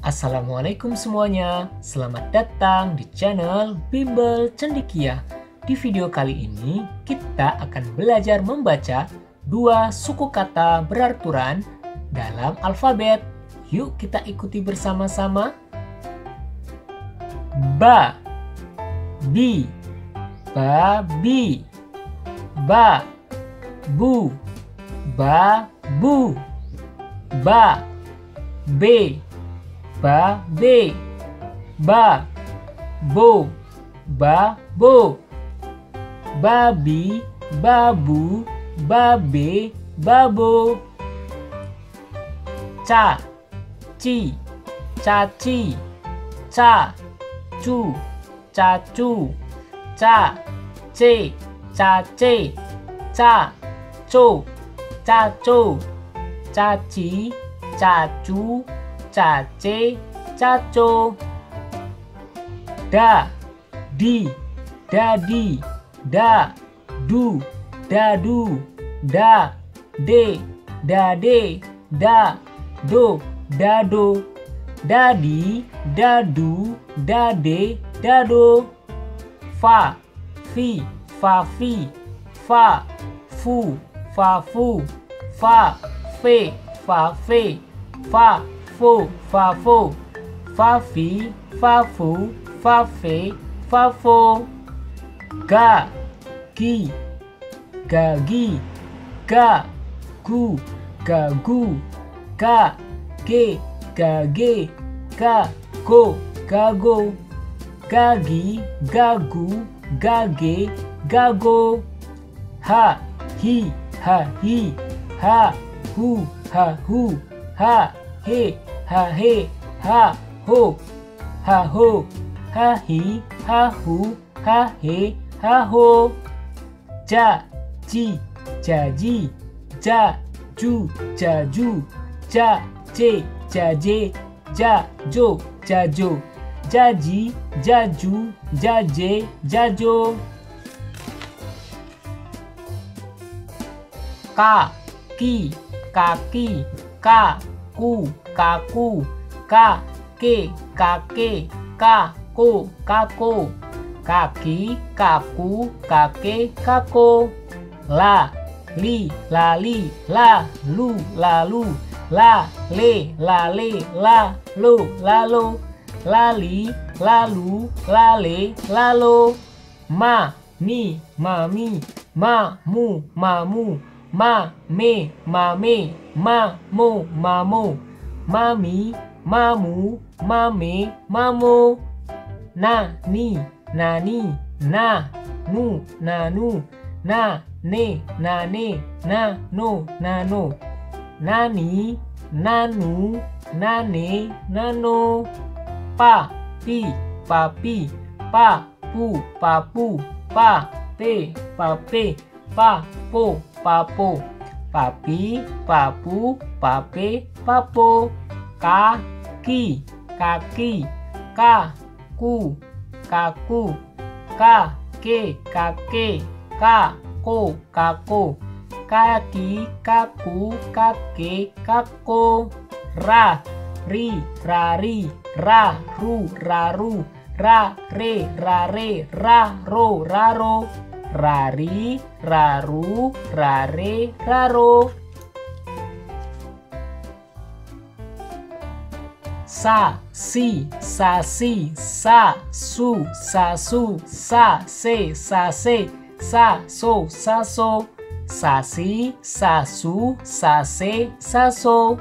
Assalamualaikum semuanya, selamat datang di channel Bimbel Cendikia. Di video kali ini kita akan belajar membaca dua suku kata beraturan dalam alfabet. Yuk kita ikuti bersama-sama. Ba, bi, babi, ba, bu, babu, ba, be, ba be. Ba bo. Ba bo. Babi babu babe babo ca ci caci ca cu cacu ca ce cace ca co caco caci cacu cace, caco. Da, di, dadi, da, du, dadu, da, de, dade, da, do, dado, dadi, dadu, dade, dado. Fa, fi, fa fi, fa, fu, fa fu, fa, fe, fa fe, fa fa, fa, fa, fi, fa, fu, fa, fe, fa, fo, Ga, ki, gagi, ga, gu, gagu, ga, que, gague, ga, go, gago. Gagi, gagu, gague, gago. Ha, hi, ha, hi, ha, hu, ha, hu, ha, he, ha he, ha ho ha ho, ha he ha hu, ha he, ha ho. जा जी जा जी जा जू जा जू जा चे जा जे जा जो जा जो जा जी जा जू जा जे जा जो का की काकी का ku kaku ka ke kake kako kako. Kaki kaku kake kako. La li lali la lu lalu la le lale la lo lalo lali lalu lale lalo ma mi mami ma mu mamu ma me mame ma mo mamo mami mamu mame mamo na ni nani na nu nanu na ne nane na no nano nani nanu nane nano pa pi papi pa pu papu pa pe pape pa po papo. Papi papu pape papo. Kaki kaki. Kaku kaku. Kake kake. Kako kako. Kaki kaku kake kako. Ra ri rari ra ru raru ra re ra ro raro rari raru rare raro sa si sa si sa su sa su sa se sa se sa so sa so. Sa si sa su sa se sa so.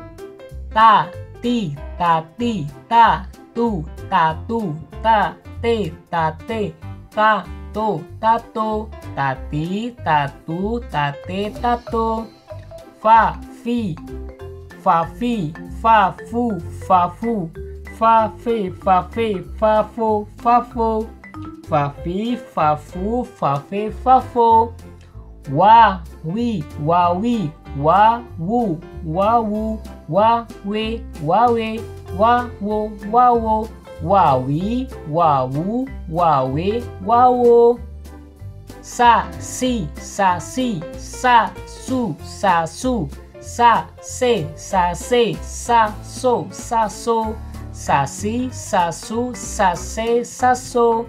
Ta ti ta ti ta tu ta tu ta te ta te ta to ta to ta ti ta tu ta te ta to fa fi fa fi fa fu fa fu. Fa fe fa fe fa fo fa fo. Fa fi fa fu fa fe fa fo. Wa wi wa wi wa wu wa wu wa we wa we wa wo wa wo wa wi wa wu wa we wa wo sa si sa si sa su sa su sa se sa se sa so sa so sasi, sasu, sase, saso.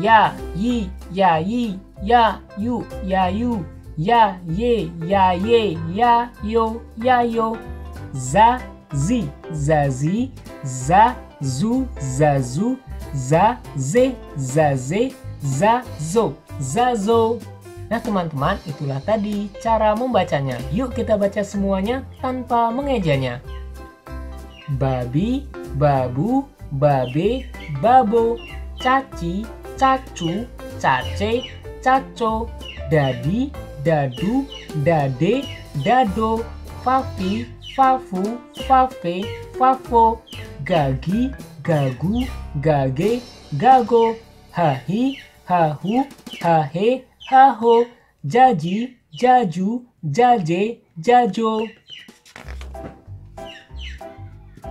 Ya, yi, ya yi, ya yu, ya yu. Ya, ye, ya ye, ya yo, ya yo. Za, zi, zazi, za, zu, zazu, za, ze, zaze, za, zo, zazo. Nah teman-teman itulah tadi cara membacanya. Yuk kita baca semuanya tanpa mengejanya. Babi, babu, babe, babo, caci, cacu, cace, caco, dadi, dadu, dade, dado, fafi, fafu, fafe, fafo, gagi, gagu, gage, gago, hahi, hahu, hahe, haho, jaji, jaju, jaje, jajo.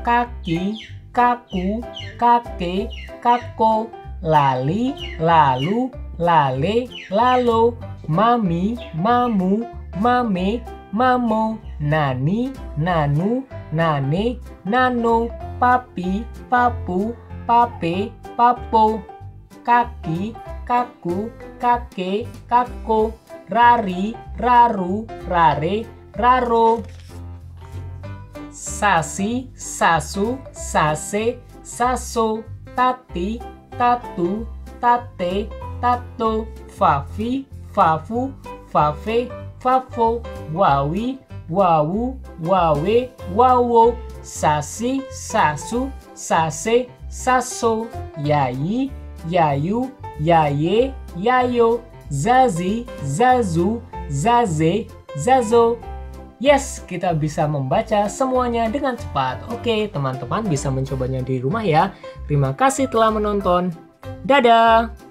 Kaki, kaku, kake, kako, lali, lalu, lale, lalo, mami, mamu, mame, mamo, nani, nanu, nane, nano, papi, papu, pape, papo, kaki, kaku, kake, kako, rari, raru, rare, raro. Sasi, sasu, sase, saso, tati, tatu, tate, tato, fafi, fafu, fafe, fafo, wawi, wawu, wawe, wawo, sasi, sasu, sase, saso, yayi, yayu, yaye, yayo, zazi, zazu, zaze, zazo. Yes, kita bisa membaca semuanya dengan cepat. Oke, teman-teman bisa mencobanya di rumah ya. Terima kasih telah menonton. Dadah!